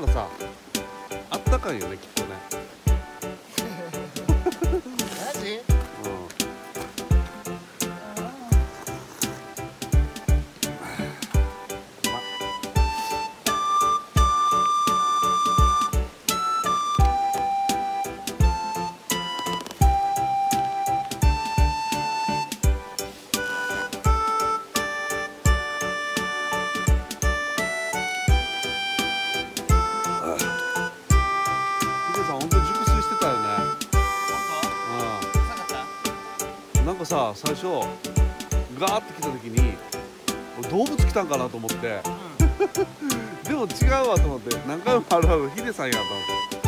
からさ。あったかいよね、きっと最初ガーッと来た時に動物来たんかなと思って、うん、でも違うわと思って何回もあるあるヒデさんやと思って。帰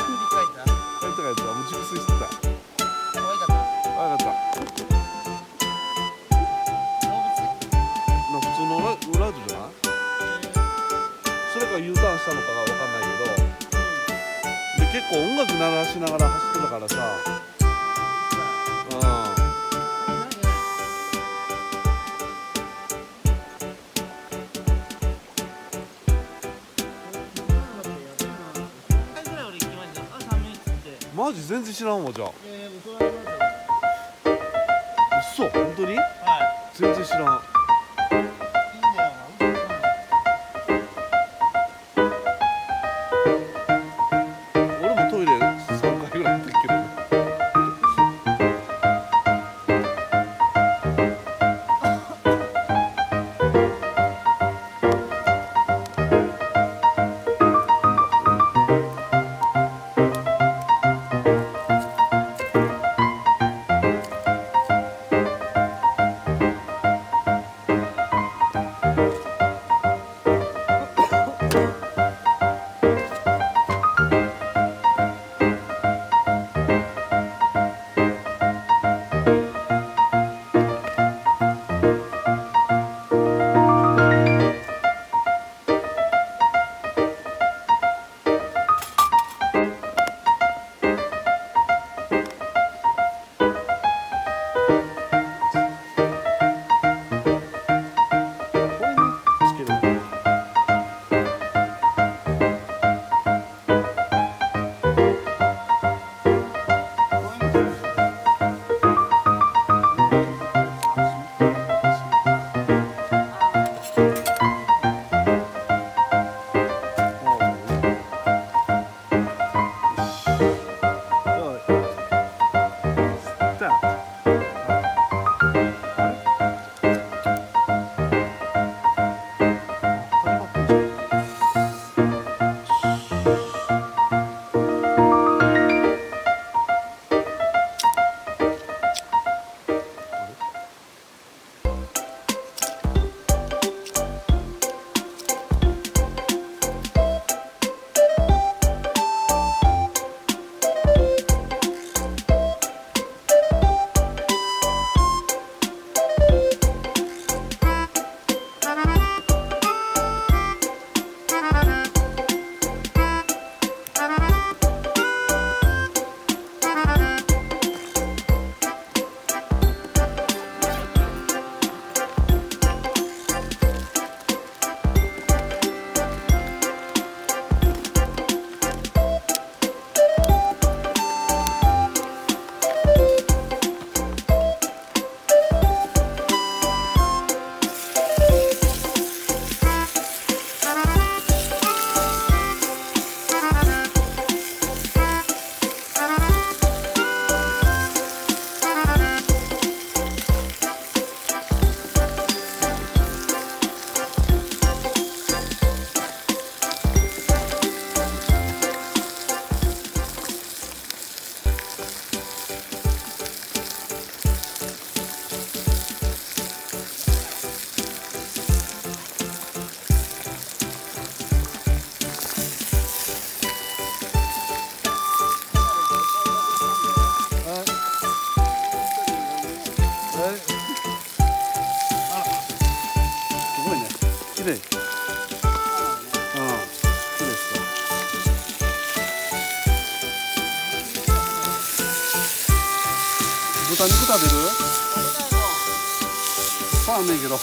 った。った。た。可かった。普通の裏裏じゃないそれか U ターンしたのかが分かんないけど、うん、で結構音楽鳴らしながら走ってたからさ。マジ全然知らんわじゃあ。嘘本当に？全然知らん豚肉食べるパンねんけど